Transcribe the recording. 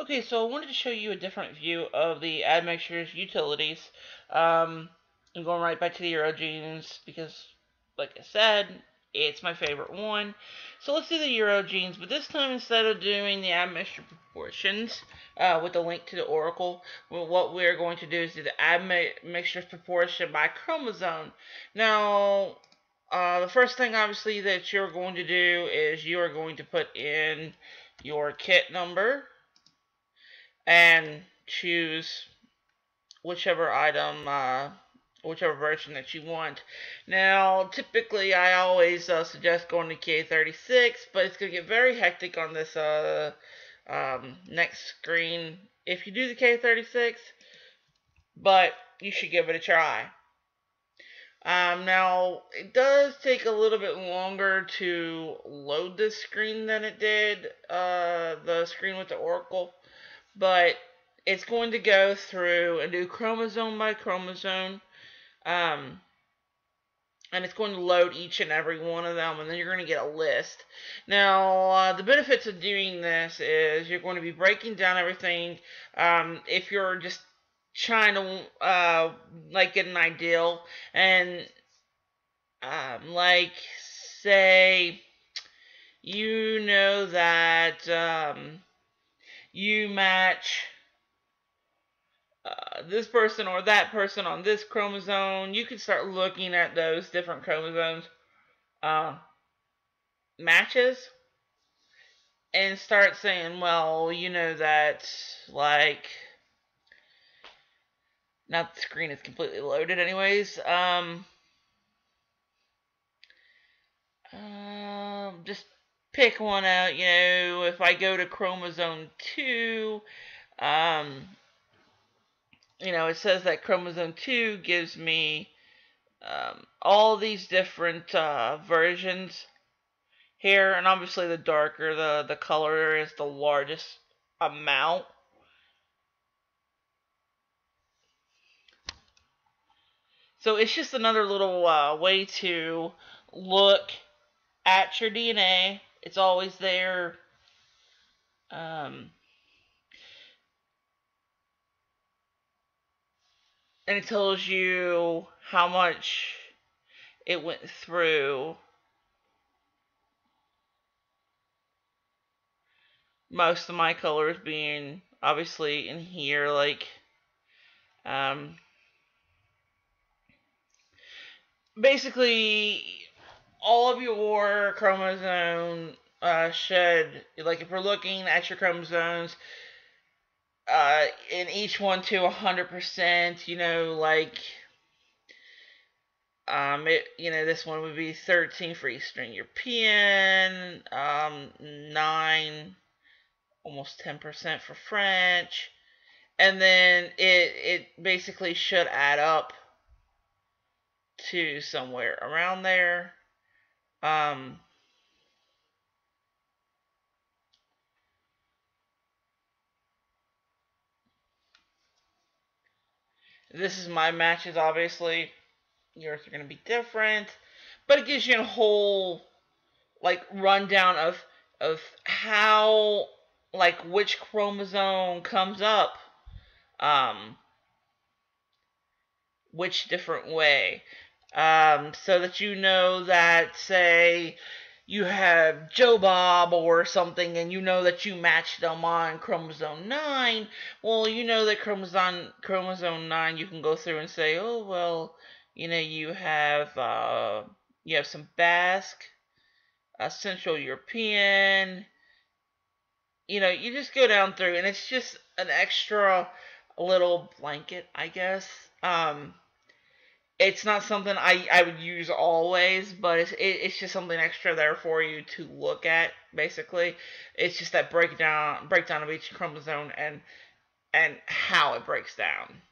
Okay, so I wanted to show you a different view of the admixtures utilities. Um, I'm going right back to the Eurogenes because, like I said, it's my favorite one. So let's do the Eurogenes, but this time instead of doing the admixture proportions uh, with the link to the Oracle, well, what we're going to do is do the admixture proportion by chromosome. Now, uh, the first thing obviously that you're going to do is you are going to put in your kit number and choose whichever item, uh, whichever version that you want. Now, typically, I always uh, suggest going to K36, but it's going to get very hectic on this uh, um, next screen if you do the K36, but you should give it a try. Um, now, it does take a little bit longer to load this screen than it did uh, the screen with the Oracle but it's going to go through and do chromosome by chromosome. Um, and it's going to load each and every one of them, and then you're going to get a list. Now, uh, the benefits of doing this is you're going to be breaking down everything. Um, if you're just trying to uh, like get an ideal, and um, like say you know that um, you match uh, this person or that person on this chromosome. You can start looking at those different chromosomes uh, matches and start saying, well, you know that like now the screen is completely loaded anyways. Um, um just pick one out. You know, if I go to chromosome 2, um, you know, it says that chromosome 2 gives me um, all these different uh, versions here. And obviously, the darker the, the color is, the largest amount. So it's just another little uh, way to look at your DNA it's always there. Um, and it tells you how much it went through. Most of my colors being obviously in here, like, um, basically all of your chromosome uh, should, like if we're looking at your chromosomes, uh, in each one to a 100%, you know, like, um, it, you know, this one would be 13 for Eastern European, um, 9, almost 10% for French, and then it, it basically should add up to somewhere around there. Um, this is my matches, obviously. Yours are going to be different. But it gives you a whole, like, rundown of, of how, like, which chromosome comes up. Um, which different way um, so that you know that, say, you have Joe Bob or something, and you know that you match them on chromosome 9, well, you know that chromosome, chromosome 9, you can go through and say, oh, well, you know, you have, uh, you have some Basque, uh, Central European, you know, you just go down through, and it's just an extra little blanket, I guess. Um, it's not something I, I would use always, but it's it, it's just something extra there for you to look at. Basically, it's just that breakdown breakdown of each chromosome and and how it breaks down.